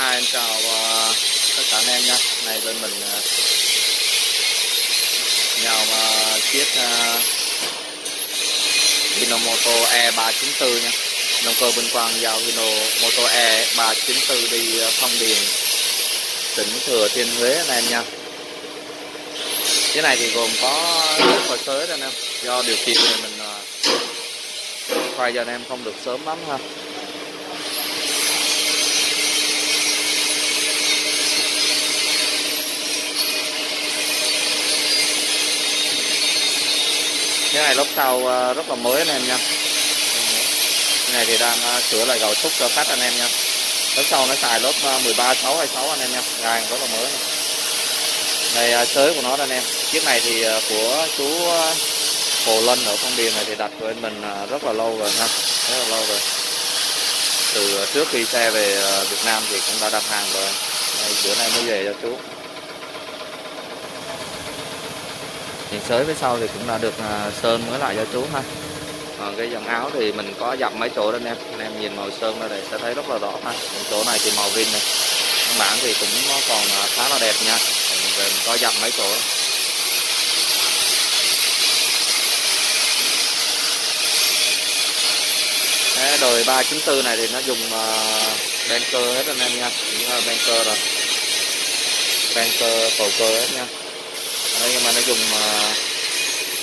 hai em chào uh, tất cả anh em nha. Này bên mình uh, nhau uh, chiếc ờ, uh, Hinomoto E394 nha. Động cơ bên quang giao Hinomoto E394 đi uh, phong điền tỉnh Thừa Thiên Huế anh em nha. Cái này thì gồm có nước và sới anh em. Do điều kiện thì mình uh, quay cho anh em không được sớm lắm ha. Cái này lốp sau ờ, rất là mới anh em nha. Cái này thì đang ờ, sửa lại gầu xúc cho khách anh em nha. Lốp sau nó xài lốp 13 6 26 anh em nha. Gai rất là mới. Này. Ờ, này sới của nó anh em. Chiếc này thì của chú Hồ linh ở Phong Điền này thì đặt với mình rất là lâu rồi nha. Rất là lâu rồi. Từ trước khi xe về Việt Nam thì cũng đã đặt hàng rồi. Bữa nay mới về cho chú. Thì sới phía sau thì cũng đã được à, sơn mới lại cho chú ha. Còn cái dòng áo thì mình có dặm mấy chỗ đó anh em. Anh em nhìn màu sơn ra đây sẽ thấy rất là rõ ha. Những chỗ này thì màu vin này. Căn bản thì cũng còn à, khá là đẹp nha. Mình về mình có dặm mấy chỗ đó. Đấy, đời 394 này thì nó dùng uh, banker hết anh em nha. Những là banker rồi. Banker cầu cơ hết nha đây nhưng mà nó dùng ờ,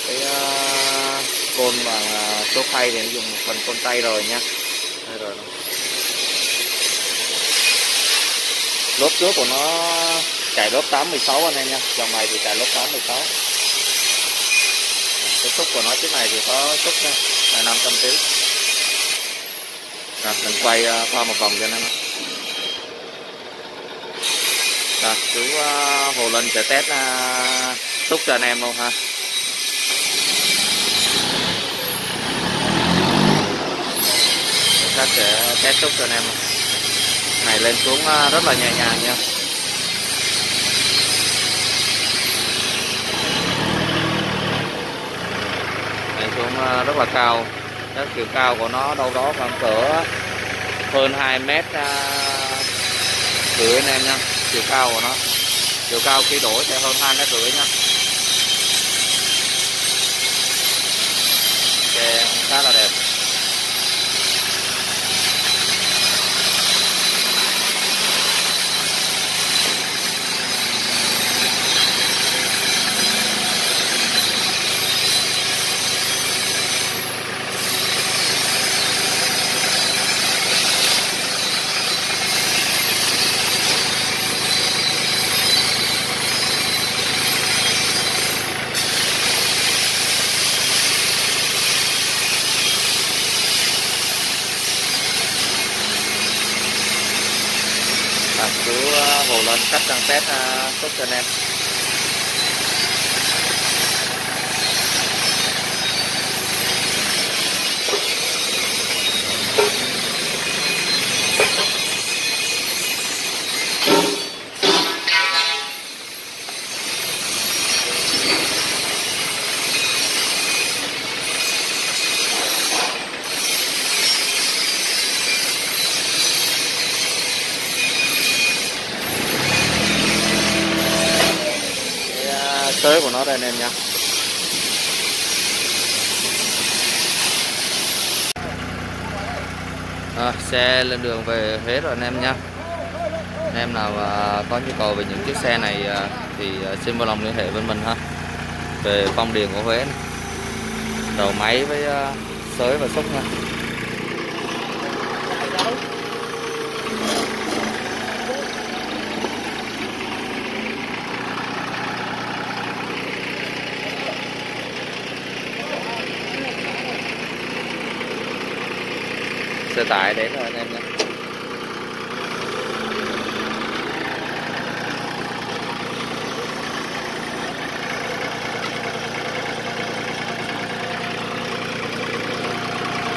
cái ờ, côn bằng ờ, số phay thì nó dùng phần côn tay rồi nha. Đây rồi. Lốp trước của nó chạy lốp 816 anh em nha. Dòng này thì chạy lốp 816 cái xúc của nó chiếc này thì có xúc nha. Là 500 tiếng. Rồi, mình quay qua một vòng cho anh em rồi, chú Hồ Linh sẽ test uh, xúc cho anh em luôn ha. Khách sẽ test xúc cho anh em này lên xuống à, rất là nhẹ nhàng nha. Lên xuống à, rất là cao. Cái chiều cao của nó đâu đó khoảng cỡ hơn 2 mét à, rưỡi anh em nha. Chiều cao của nó. Chiều cao khi đổ sẽ hơn hai mét rưỡi nha. Xe khá là đẹp à, chú Hồ lên cách đang test uh, à, tốt cho anh em. Tới của nó đây anh em nha. À, xe lên đường về Huế rồi anh em nha. Anh em nào mà có nhu cầu về những chiếc xe này à, thì à, xin vui lòng liên hệ với mình ha. Về phong điền của Huế đầu máy với à, sới và xúc nha. Xe tải đến rồi anh em nhé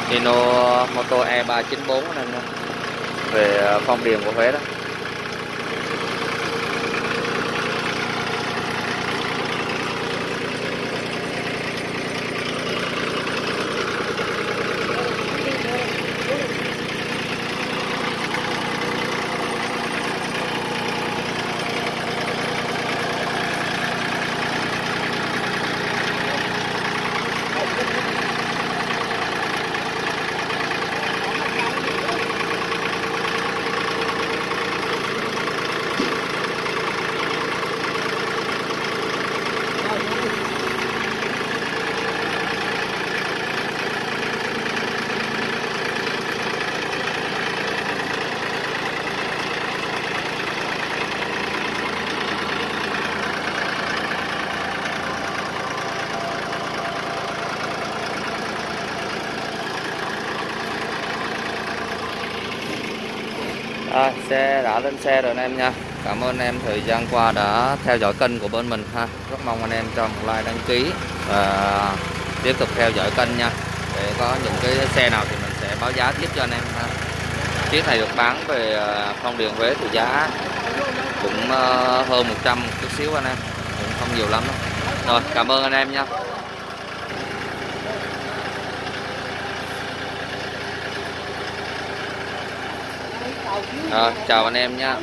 Hino Moto E394 anh em nhé. về ờ, phong điền của Huế đó à, xe đã lên xe rồi anh em nha. Cảm ơn anh em thời gian qua đã theo dõi kênh của bên mình ha. Rất mong anh em cho một like đăng ký và tiếp tục theo dõi kênh nha. Để có những cái xe nào thì mình sẽ báo giá tiếp cho anh em ha. Chiếc này được bán về à, phong điền Huế thì giá cũng ờ, hơn 100 một chút xíu anh em. Cũng không nhiều lắm đâu. Rồi, cảm ơn anh em nha. Rồi, chào anh em nha.